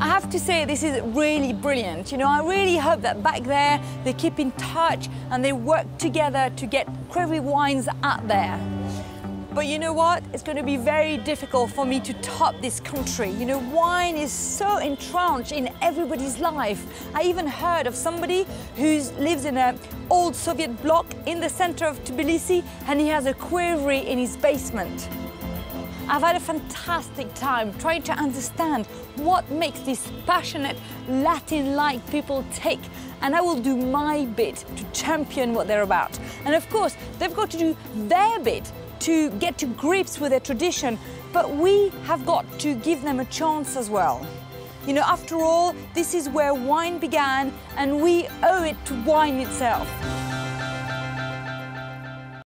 I have to say this is really brilliant. You know, I really hope that back there they keep in touch and they work together to get Qvevri wines out there. But you know what? It's going to be very difficult for me to top this country. You know, wine is so entrenched in everybody's life. I even heard of somebody who lives in an old Soviet block in the center of Tbilisi and he has a qvevri in his basement. I've had a fantastic time trying to understand what makes these passionate Latin-like people tick and I will do my bit to champion what they're about. And of course, they've got to do their bit to get to grips with their tradition, but we have got to give them a chance as well. You know, after all, this is where wine began, and we owe it to wine itself.